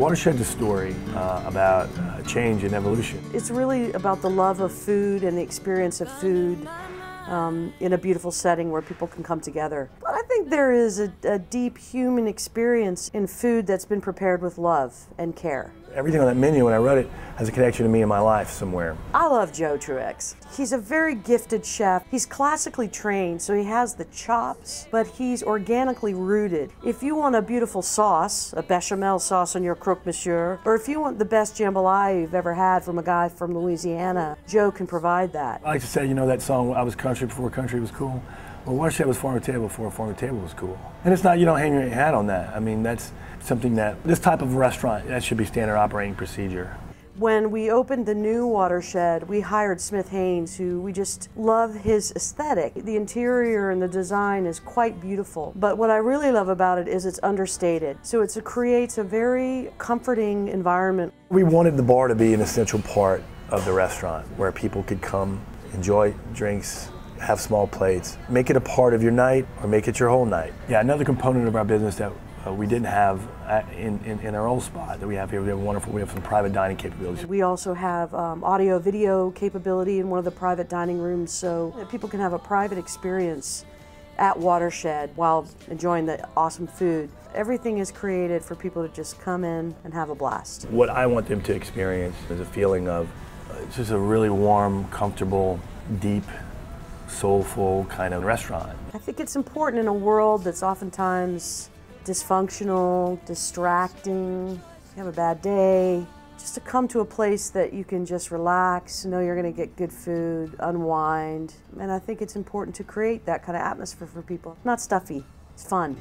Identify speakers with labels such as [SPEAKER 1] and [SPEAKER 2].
[SPEAKER 1] Watershed's a story uh, about uh, change and evolution.
[SPEAKER 2] It's really about the love of food and the experience of food um, in a beautiful setting where people can come together. But I think there is a, a deep human experience in food that's been prepared with love and care.
[SPEAKER 1] Everything on that menu, when I wrote it, has a connection to me in my life somewhere.
[SPEAKER 2] I love Joe Truex. He's a very gifted chef. He's classically trained, so he has the chops, but he's organically rooted. If you want a beautiful sauce, a bechamel sauce on your croque monsieur, or if you want the best jambalaya you've ever had from a guy from Louisiana, Joe can provide that.
[SPEAKER 1] I like to say, you know, that song, I was country before country was cool. Well, Watershed was farm to table before farm to table was cool. And it's not, you don't hang your hat on that. I mean, that's something that, this type of restaurant, that should be standard operating procedure.
[SPEAKER 2] When we opened the new watershed, we hired Smith Hanes, who we just love his aesthetic. The interior and the design is quite beautiful. But what I really love about it is it's understated. So it creates a very comforting environment.
[SPEAKER 1] We wanted the bar to be an essential part of the restaurant where people could come, enjoy drinks, have small plates. Make it a part of your night or make it your whole night. Yeah, another component of our business that uh, we didn't have in, in, in, our old spot that we have here. We have wonderful, we have some private dining capabilities.
[SPEAKER 2] We also have um, audio video capability in one of the private dining rooms so that people can have a private experience at Watershed while enjoying the awesome food. Everything is created for people to just come in and have a blast.
[SPEAKER 1] What I want them to experience is a feeling of uh, just a really warm, comfortable, deep soulful kind of restaurant.
[SPEAKER 2] I think it's important in a world that's oftentimes dysfunctional, distracting, you have a bad day, just to come to a place that you can just relax, know you're going to get good food, unwind. And I think it's important to create that kind of atmosphere for people. Not stuffy, it's fun.